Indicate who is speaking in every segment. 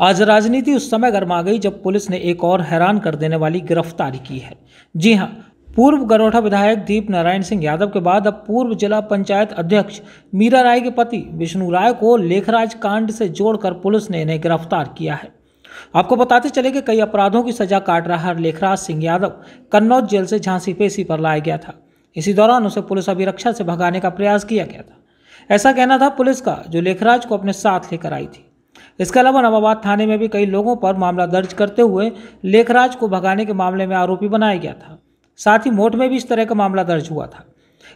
Speaker 1: आज राजनीति उस समय गर्मा गई जब पुलिस ने एक और हैरान कर देने वाली गिरफ्तारी की है। जी हाँ पूर्व गरोठा विधायक दीप नारायण सिंह यादव के बाद अब पूर्व जिला पंचायत अध्यक्ष मीरा राय के पति विष्णु राय को लेखराज कांड से जोड़कर पुलिस ने इन्हें गिरफ़्तार किया है। आपको बताते चले कि कई अपराधों की सजा काट रहा लेखराज सिंह यादव कन्नौज जेल से झांसी पेशी पर लाया गया था। इसी दौरान उसे पुलिस अभिरक्षा से भगाने का प्रयास किया गया था। ऐसा कहना था पुलिस का, जो लेखराज को अपने साथ लेकर आई थी। इसके अलावा नवाबाद थाने में भी कई लोगों पर मामला दर्ज करते हुए लेखराज को भगाने के मामले में आरोपी बनाया गया था। साथ ही मोट में भी इस तरह का मामला दर्ज हुआ था।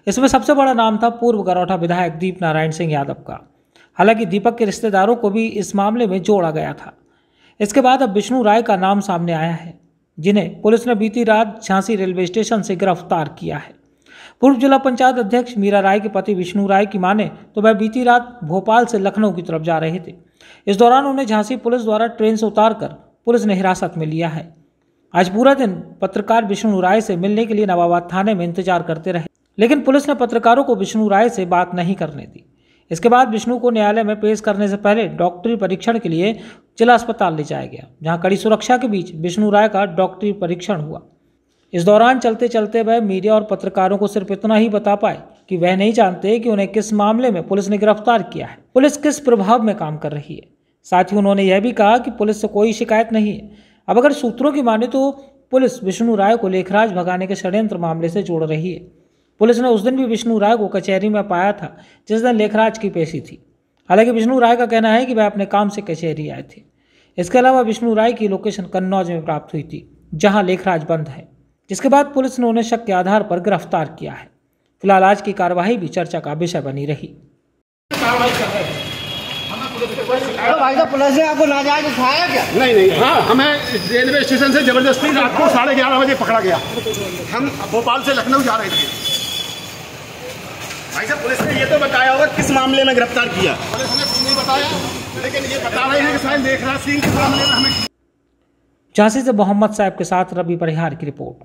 Speaker 1: इसमें सबसे बड़ा नाम था पूर्व गरौठा विधायक दीप नारायण सिंह यादव का। हालाँकि दीपक के रिश्तेदारों को भी इस मामले में जोड़ा गया था। इसके बाद अब विष्णु राय का नाम सामने आया है, जिन्हें पुलिस ने बीती रात झांसी रेलवे स्टेशन से गिरफ़्तार किया है। पूर्व जिला पंचायत अध्यक्ष मीरा राय के पति विष्णु राय की माने तो वह बीती रात भोपाल से लखनऊ की तरफ़ जा रहे थे। इस दौरान उन्हें झांसी पुलिस द्वारा ट्रेन से उतारकर पुलिस ने हिरासत में लिया है। आज पूरा दिन पत्रकार विष्णु राय से मिलने के लिए नवाबाद थाने में इंतज़ार करते रहे, लेकिन पुलिस ने पत्रकारों को विष्णु राय से बात नहीं करने दी। इसके बाद विष्णु को न्यायालय में पेश करने से पहले डॉक्टरी परीक्षण के लिए जिला अस्पताल ले जाया गया, जहाँ कड़ी सुरक्षा के बीच विष्णु राय का डॉक्टरी परीक्षण हुआ। इस दौरान चलते चलते वह मीडिया और पत्रकारों को सिर्फ़ इतना ही बता पाए कि वह नहीं जानते कि उन्हें किस मामले में पुलिस ने गिरफ़्तार किया है। पुलिस किस प्रभाव में काम कर रही है? साथ ही उन्होंने यह भी कहा कि पुलिस से कोई शिकायत नहीं है। अब अगर सूत्रों की माने तो पुलिस विष्णु राय को लेखराज भगाने के षड्यंत्र मामले से जोड़ रही है। पुलिस ने उस दिन भी विष्णु राय को कचहरी में पाया था, जिस दिन लेखराज की पेशी थी। हालाँकि विष्णु राय का कहना है कि वह अपने काम से कचहरी आए थे। इसके अलावा विष्णु राय की लोकेशन कन्नौज में प्राप्त हुई थी, जहाँ लेखराज बंद है। जिसके बाद पुलिस ने उन्हें शक के आधार पर गिरफ़्तार किया है। फ़िलहाल आज की कार्यवाही भी चर्चा का विषय बनी रही।
Speaker 2: तो भाई साहब पुलिस ने आपको नाजायज उठाया क्या?
Speaker 3: नहीं नहीं हाँ हमें रेलवे स्टेशन से ज़बरदस्ती रात को साढ़े ग्यारह बजे पकड़ा गया। हम भोपाल से लखनऊ जा रहे थे।
Speaker 2: भाई साहब पुलिस ने ये तो बताया होगा किस मामले में गिरफ़्तार किया।
Speaker 3: पुलिस ने कुछ नहीं बताया लेकिन ये बता रहे हैं कि सिंह के मामले में हमें
Speaker 1: झांसी से मोहम्मद साहब के साथ रवि परिहार की रिपोर्ट।